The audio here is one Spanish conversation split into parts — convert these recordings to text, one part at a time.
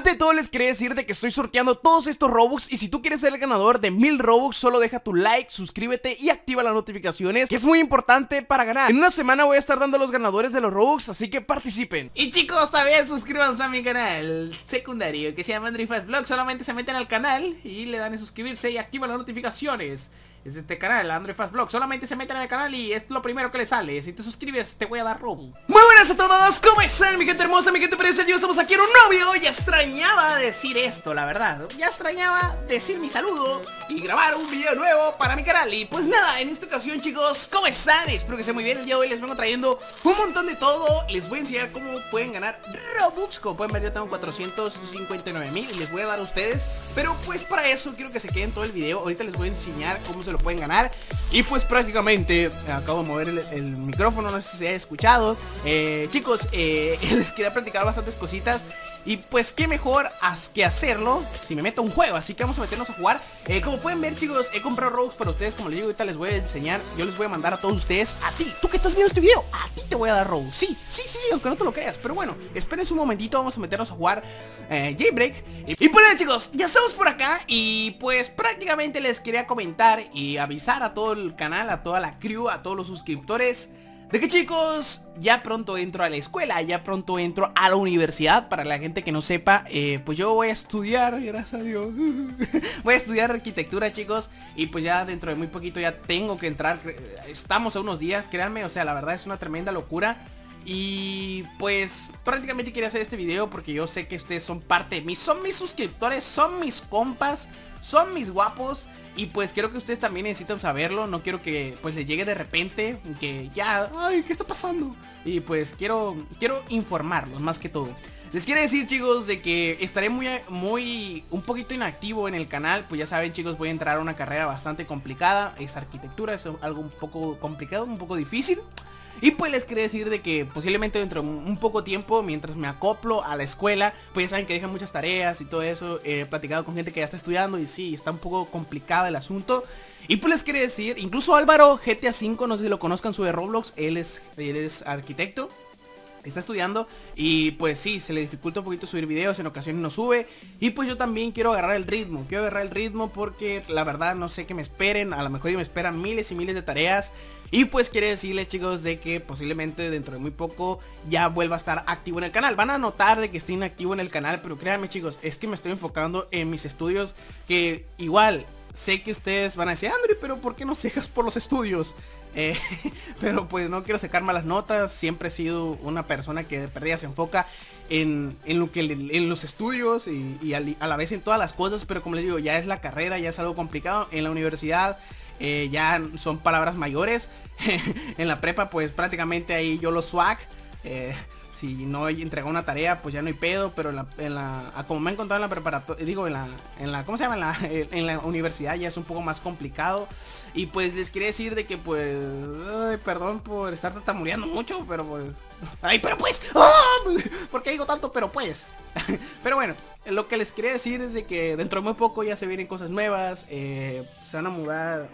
Antes de todo les quería decir de que estoy sorteando todos estos Robux y si tú quieres ser el ganador de 1000 Robux solo deja tu like, suscríbete y activa las notificaciones que es muy importante para ganar. En una semana voy a estar dando los ganadores de los Robux, así que participen. Y chicos, también suscríbanse a mi canal secundario que se llama Android Vlog. Solamente se meten al canal y le dan a suscribirse y activan las notificaciones es este canal, Android Fast Vlog. Solamente se meten en el canal y es lo primero que le sale. Si te suscribes, te voy a dar robo. Muy buenas a todos, ¿cómo están mi gente hermosa, mi gente preciosa? Yo estamos aquí en un novio. Ya extrañaba decir esto, la verdad. Ya extrañaba decir mi saludo y grabar un video nuevo para mi canal. Y pues nada, en esta ocasión, chicos, ¿cómo están? Espero que estén muy bien. El día de hoy les vengo trayendo un montón de todo. Les voy a enseñar cómo pueden ganar Robux. Como pueden ver, yo tengo 459 mil y les voy a dar a ustedes. Pero pues para eso quiero que se queden todo el video. Ahorita les voy a enseñar cómo se lo pueden ganar. Y pues prácticamente Acabo de mover el, micrófono, no sé si se ha escuchado. Eh, Chicos, eh, les quería practicar bastantes cositas y pues qué mejor que hacerlo si me meto a un juego Así que vamos a meternos a jugar. Eh, Como pueden ver chicos, he comprado Robux para ustedes. Como les digo, ahorita les voy a enseñar. Yo les voy a mandar a todos ustedes, a ti, tú que estás viendo este video A ti te voy a dar Robux, sí, sí, sí, sí Aunque no te lo creas, pero bueno, espérense un momentito. Vamos a meternos a jugar eh, Jailbreak y, y pues chicos, ya estamos por acá. Y pues prácticamente les quería comentar Y avisar a todo el canal, a toda la crew, a todos los suscriptores de que chicos, ya pronto entro a la escuela, ya pronto entro a la universidad. Para la gente que no sepa, eh, pues yo voy a estudiar, gracias a Dios. Voy a estudiar arquitectura chicos. Y pues ya dentro de muy poquito ya tengo que entrar. Estamos a unos días, créanme, o sea, la verdad es una tremenda locura. Y pues prácticamente quería hacer este video porque yo sé que ustedes son parte de mí. Son mis suscriptores, son mis compas, son mis guapos y pues quiero que ustedes también necesitan saberlo. No quiero que pues les llegue de repente Que ya, ay, ¿qué está pasando? Y pues quiero, quiero informarlos más que todo. Les quiero decir chicos de que estaré muy, muy, un poquito inactivo en el canal. Pues ya saben chicos, voy a entrar a una carrera bastante complicada. Es arquitectura, es algo un poco complicado, un poco difícil y pues les quería decir de que posiblemente dentro de un poco tiempo, mientras me acoplo a la escuela, pues ya saben que dejan muchas tareas y todo eso. He platicado con gente que ya está estudiando y sí, está un poco complicado el asunto. Y pues les quería decir, incluso Álvaro GTA 5, no sé si lo conozcan, sube Roblox, él es, él es arquitecto está estudiando y pues sí, se le dificulta un poquito subir videos, en ocasiones no sube y pues yo también quiero agarrar el ritmo, quiero agarrar el ritmo porque la verdad no sé qué me esperen, a lo mejor me esperan miles y miles de tareas y pues quiere decirles chicos de que posiblemente dentro de muy poco ya vuelva a estar activo en el canal. Van a notar de que estoy inactivo en el canal, pero créanme chicos, es que me estoy enfocando en mis estudios que igual sé que ustedes van a decir, André, pero ¿por qué no cejas por los estudios? Eh, pero pues no quiero sacar malas notas, siempre he sido una persona que de perdida se enfoca en, lo que en los estudios y, a, la vez en todas las cosas, pero como les digo, ya es la carrera, ya es algo complicado. En la universidad eh, ya son palabras mayores. en la prepa pues prácticamente ahí yo lo swag. Eh, si no entrega una tarea pues ya no hay pedo, pero en la, como me he encontrado en la preparatoria, digo en la, en la, ¿cómo se llama? En la, en la universidad ya es un poco más complicado. Y pues les quería decir de que pues, perdón por estar muriendo mucho, pero pues, ay, pero pues, ¡ah! ¿por qué digo tanto? Pero pues, pero bueno, lo que les quería decir es de que dentro de muy poco ya se vienen cosas nuevas, eh, se van a mudar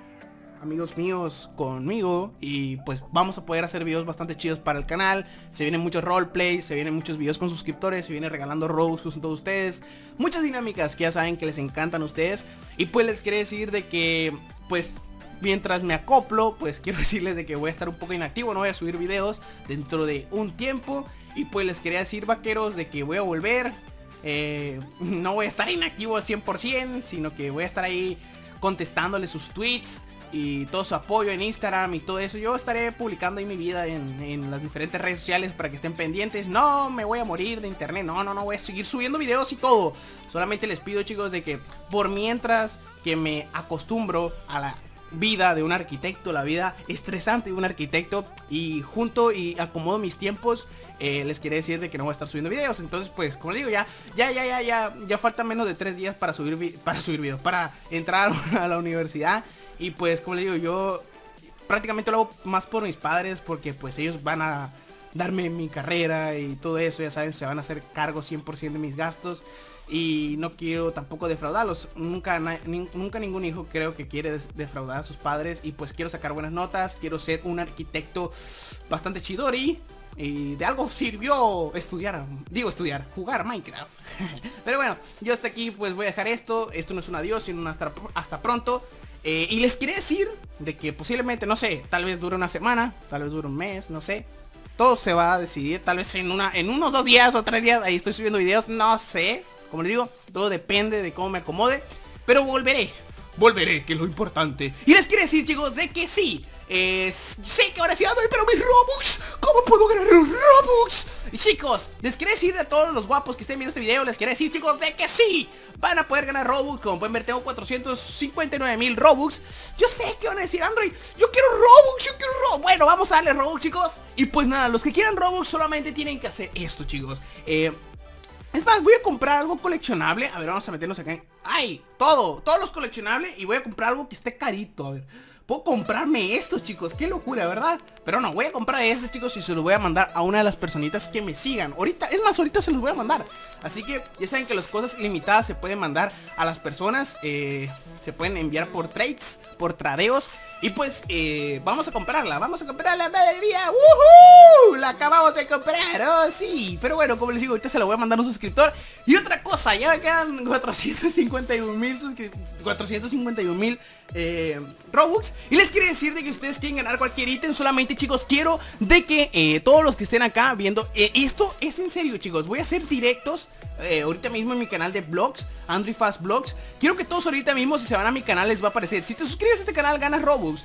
amigos míos conmigo y pues vamos a poder hacer videos bastante chidos para el canal. Se vienen muchos roleplays, se vienen muchos videos con suscriptores, se viene regalando robux con todos ustedes. Muchas dinámicas que ya saben que les encantan a ustedes. Y pues les quería decir de que pues mientras me acoplo pues quiero decirles de que voy a estar un poco inactivo No voy a subir videos dentro de un tiempo. Y pues les quería decir vaqueros de que voy a volver. Eh, No voy a estar inactivo al 100% sino que voy a estar ahí contestándoles sus tweets y todo su apoyo en Instagram y todo eso. Yo estaré publicando ahí mi vida en, las diferentes redes sociales para que estén pendientes. No me voy a morir de internet, no, no, no, voy a seguir subiendo videos y todo. Solamente les pido chicos de que por mientras que me acostumbro a la vida de un arquitecto, la vida estresante de un arquitecto y junto y acomodo mis tiempos, eh, les quiere decir de que no voy a estar subiendo videos. Entonces, pues, como digo, ya, ya, ya, ya, ya, ya falta menos de tres días para subir, para subir videos, para entrar a la universidad. Y pues, como le digo, yo prácticamente lo hago más por mis padres porque pues ellos van a darme mi carrera y todo eso, ya saben, se van a hacer cargo 100% de mis gastos y no quiero tampoco defraudarlos. Nunca, nunca ningún hijo creo que quiere defraudar a sus padres y pues quiero sacar buenas notas, quiero ser un arquitecto bastante chidori y de algo sirvió estudiar, digo estudiar, jugar Minecraft. Pero bueno, yo hasta aquí pues voy a dejar esto. Esto no es un adiós, sino un hasta, hasta pronto. Eh, y les quería decir de que posiblemente, no sé, tal vez dure una semana, tal vez dure un mes, no sé. Todo se va a decidir, tal vez en una en unos dos días o tres días, ahí estoy subiendo videos, no sé. Como les digo, todo depende de cómo me acomode. Pero volveré, volveré, que es lo importante. Y les quiero decir, chicos, de que sí. Sé que ahora sí doy, pero mis Robux, ¿cómo puedo ganar Robux? Y chicos, les quiero decir de todos los guapos que estén viendo este video, les quiero decir, chicos, de que sí. Van a poder ganar Robux, como pueden ver, tengo 459 mil Robux. Yo sé que van a decir, Android, yo quiero Robux, yo quiero Robux. Bueno, vamos a darle Robux, chicos. Y pues nada, los que quieran Robux solamente tienen que hacer esto, chicos. Eh, es más, voy a comprar algo coleccionable. A ver, vamos a meternos acá en... ¡Ay! Todo, todos los coleccionables Y voy a comprar algo que esté carito A ver Puedo comprarme estos, chicos, qué locura, ¿verdad? Pero no, voy a comprar estos, chicos, y se los voy a mandar a una de las personitas que me sigan Ahorita, es más, ahorita se los voy a mandar Así que ya saben que las cosas limitadas se pueden mandar a las personas eh, Se pueden enviar por trades, por tradeos y pues, eh, vamos a comprarla, vamos a comprarla, madre mía, ¡Woohoo! La acabamos de comprar, oh sí Pero bueno, como les digo, ahorita se la voy a mandar a un suscriptor Y otra cosa, ya me quedan 451 mil 451 mil eh, Robux. Y les quiero decir de que ustedes quieren ganar cualquier ítem Solamente chicos, quiero de que eh, todos los que estén acá viendo eh, Esto es en serio chicos, voy a hacer directos eh, ahorita mismo en mi canal de vlogs Android Fast Vlogs. Quiero que todos ahorita mismo si se van a mi canal les va a aparecer. Si te suscribes a este canal ganas Robux.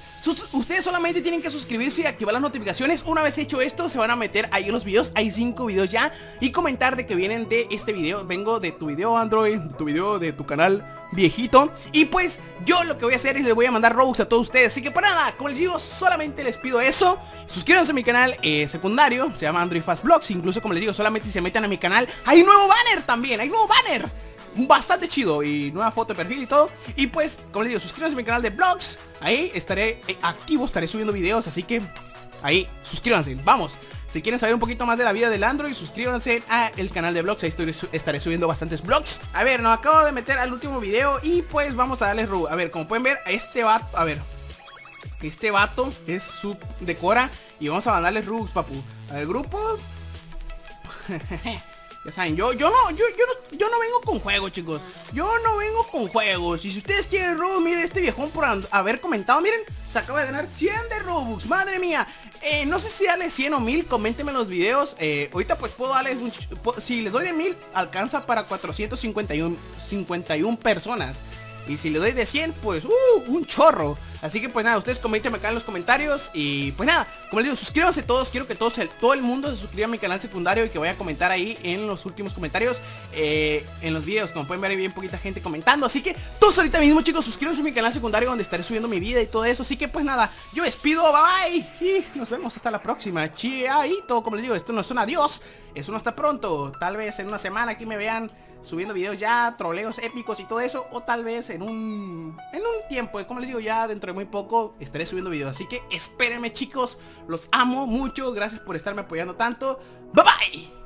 Ustedes solamente tienen que suscribirse y activar las notificaciones. Una vez hecho esto se van a meter ahí en los videos. Hay 5 videos ya. Y comentar de que vienen de este video. Vengo de tu video Android, de tu video de tu canal viejito. Y pues yo lo que voy a hacer es le voy a mandar Robux a todos ustedes. Así que para nada, como les digo, solamente les pido eso. Suscríbanse a mi canal eh, secundario Se llama Android Fast Vlogs. Incluso como les digo, solamente si se meten a mi canal Hay nuevo banner también, hay nuevo banner. Bastante chido y nueva foto de perfil y todo. Y pues, como les digo, suscríbanse a mi canal de vlogs. Ahí estaré eh, activo, estaré subiendo videos, así que ahí, suscríbanse, vamos si quieren saber un poquito más de la vida del Android, suscríbanse a el canal de vlogs, ahí estaré subiendo bastantes vlogs. A ver, nos acabo de meter al último video y pues vamos a darle ru. A ver, como pueden ver, este vato, a ver, este vato es su decora y vamos a mandarle rugs, papu. Al grupo... Ya saben, yo, yo no, yo, yo no, yo no vengo con juegos, chicos. Yo no vengo con juegos. Y si ustedes quieren Robux, miren este viejón por haber comentado, miren, se acaba de ganar 100 de Robux. Madre mía. Eh, no sé si darle 100 o 1000, coméntenme en los videos. Eh, ahorita pues puedo darles un, si les doy de 1000, alcanza para 451 51 personas. Y si le doy de 100, pues, uh, un chorro Así que pues nada, ustedes comenten acá en los comentarios Y pues nada, como les digo, suscríbanse todos Quiero que todos, todo el mundo se suscriba a mi canal secundario Y que vaya a comentar ahí en los últimos comentarios eh, En los videos, como pueden ver hay bien poquita gente comentando. Así que todos ahorita mismo chicos, suscríbanse a mi canal secundario Donde estaré subiendo mi vida y todo eso. Así que pues nada, yo les pido, bye bye Y nos vemos hasta la próxima todo como les digo, esto no es un adiós Es un hasta pronto. Tal vez en una semana aquí me vean subiendo videos ya, troleos épicos y todo eso O tal vez en un, en un tiempo, como les digo ya muy poco estaré subiendo videos. Así que espérenme chicos, los amo mucho, gracias por estarme apoyando tanto. Bye bye